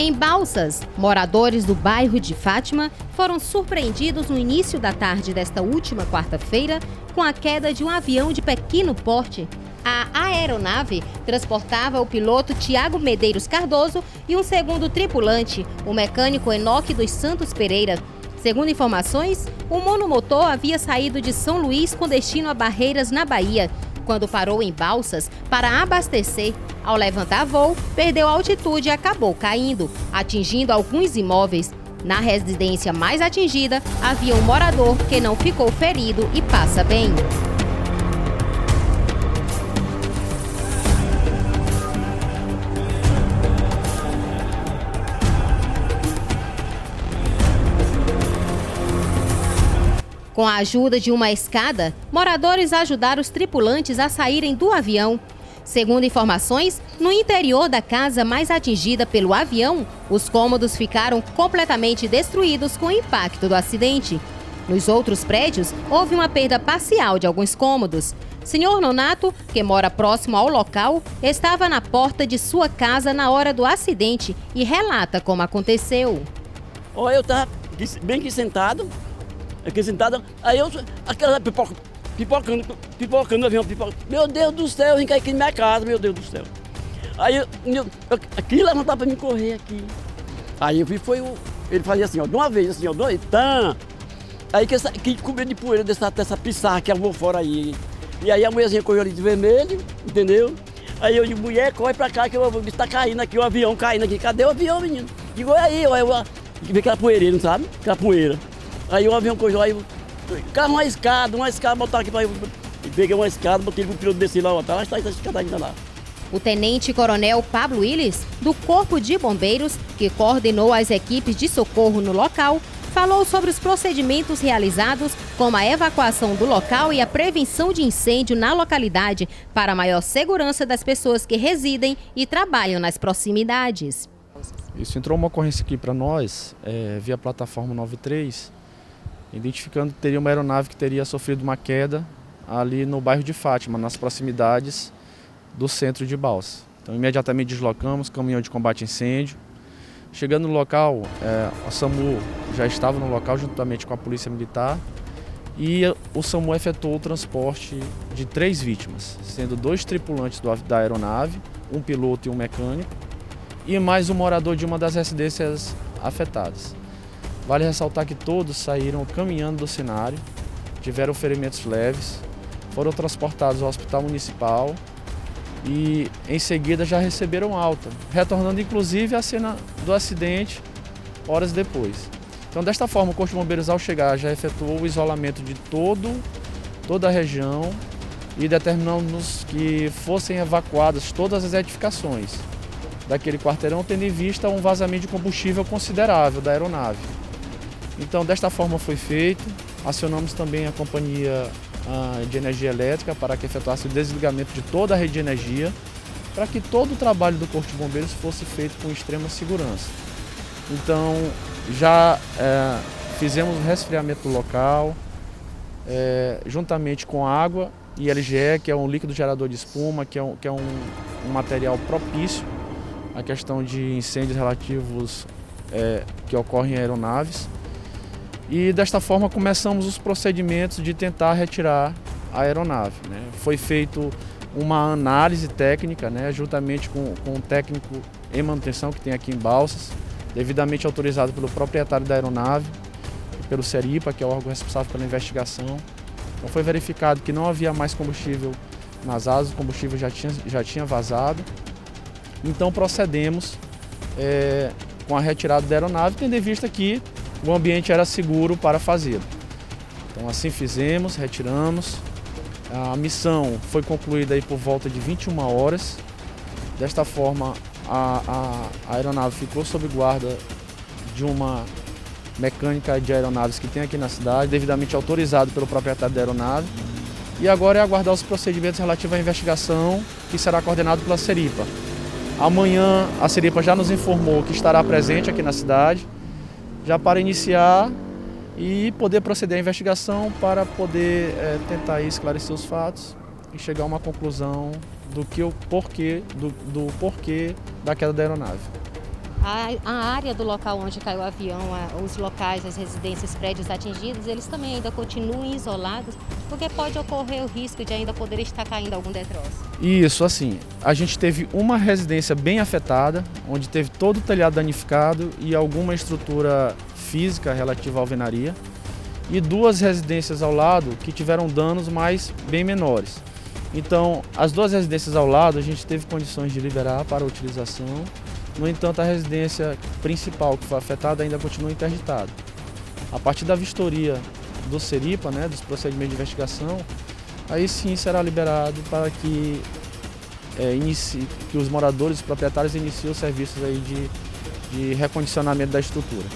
Em Balsas, moradores do bairro de Fátima foram surpreendidos no início da tarde desta última quarta-feira com a queda de um avião de pequeno porte. A aeronave transportava o piloto Tiago Medeiros Cardoso e um segundo tripulante, o mecânico Enoque dos Santos Pereira. Segundo informações, o monomotor havia saído de São Luís com destino a Barreiras, na Bahia, quando parou em Balsas para abastecer ao levantar voo, perdeu altitude e acabou caindo, atingindo alguns imóveis. Na residência mais atingida, havia um morador que não ficou ferido e passa bem. Com a ajuda de uma escada, moradores ajudaram os tripulantes a saírem do avião Segundo informações, no interior da casa mais atingida pelo avião, os cômodos ficaram completamente destruídos com o impacto do acidente. Nos outros prédios, houve uma perda parcial de alguns cômodos. Senhor Nonato, que mora próximo ao local, estava na porta de sua casa na hora do acidente e relata como aconteceu. Oh, eu estava bem aqui sentado, aqui sentado, aí eu, aquela pipoca pipocando, pipocando avião, pipocando. Meu Deus do céu, vem cair aqui na minha casa, meu Deus do céu. Aí eu, eu, eu aqui levantar para me correr aqui. Aí eu vi, foi o. Ele fazia assim, ó, de uma vez, assim, ó, dois, tan. Aí que, essa, que com medo de poeira dessa, dessa pissarra que vou fora aí. E aí a mulherzinha correu ali de vermelho, entendeu? Aí eu digo, mulher, corre pra cá que eu vou está caindo aqui, o avião caindo aqui. Cadê o avião, menino? Digo, aí, ó, eu, vê aquela poeira, não sabe? Aquela poeira. Aí o avião correu, aí Carro uma escada, uma escada, botar aqui para. E peguei uma escada, botei pro piloto descer lá, tá lá, está essa escada ainda lá. O tenente-coronel Pablo Willis, do Corpo de Bombeiros, que coordenou as equipes de socorro no local, falou sobre os procedimentos realizados, como a evacuação do local e a prevenção de incêndio na localidade, para maior segurança das pessoas que residem e trabalham nas proximidades. Isso entrou uma ocorrência aqui para nós, é, via plataforma 93, identificando que teria uma aeronave que teria sofrido uma queda ali no bairro de Fátima, nas proximidades do centro de Balsa. Então imediatamente deslocamos, caminhão de combate a incêndio. Chegando no local, é, a SAMU já estava no local juntamente com a Polícia Militar e o SAMU efetuou o transporte de três vítimas, sendo dois tripulantes do, da aeronave, um piloto e um mecânico, e mais um morador de uma das residências afetadas. Vale ressaltar que todos saíram caminhando do cenário, tiveram ferimentos leves, foram transportados ao hospital municipal e em seguida já receberam alta, retornando inclusive à cena do acidente horas depois. Então, desta forma, o Corpo de Bombeiros, ao chegar, já efetuou o isolamento de todo, toda a região e determinamos que fossem evacuadas todas as edificações daquele quarteirão, tendo em vista um vazamento de combustível considerável da aeronave. Então, desta forma foi feito. Acionamos também a companhia uh, de energia elétrica para que efetuasse o desligamento de toda a rede de energia, para que todo o trabalho do Corpo de Bombeiros fosse feito com extrema segurança. Então, já é, fizemos o resfriamento do local, é, juntamente com água e LGE, que é um líquido gerador de espuma, que é um, que é um, um material propício à questão de incêndios relativos é, que ocorrem em aeronaves. E desta forma começamos os procedimentos de tentar retirar a aeronave. Né? Foi feito uma análise técnica, né, juntamente com, com um técnico em manutenção que tem aqui em Balsas, devidamente autorizado pelo proprietário da aeronave pelo Seripa, que é o órgão responsável pela investigação. Então foi verificado que não havia mais combustível nas asas, o combustível já tinha, já tinha vazado. Então procedemos é, com a retirada da aeronave, tendo em vista que o ambiente era seguro para fazê-lo. Então assim fizemos, retiramos. A missão foi concluída aí por volta de 21 horas. Desta forma, a, a, a aeronave ficou sob guarda de uma mecânica de aeronaves que tem aqui na cidade, devidamente autorizado pelo proprietário da aeronave. E agora é aguardar os procedimentos relativos à investigação, que será coordenado pela Seripa. Amanhã a Seripa já nos informou que estará presente aqui na cidade já para iniciar e poder proceder à investigação para poder é, tentar esclarecer os fatos e chegar a uma conclusão do que o porquê do, do porquê da queda da aeronave. A, a, área do local onde caiu o avião, a, os locais, as residências, prédios atingidos, eles também ainda continuam isolados, porque pode ocorrer o risco de ainda poder estar caindo algum detroço. Isso, assim, a gente teve uma residência bem afetada, onde teve todo o telhado danificado e alguma estrutura física relativa à alvenaria, e duas residências ao lado que tiveram danos, mas bem menores. Então, as duas residências ao lado a gente teve condições de liberar para utilização no entanto, a residência principal que foi afetada ainda continua interditada. A partir da vistoria do Seripa, né, dos procedimentos de investigação, aí sim será liberado para que, é, inicie, que os moradores, os proprietários iniciem os serviços aí de, de recondicionamento da estrutura.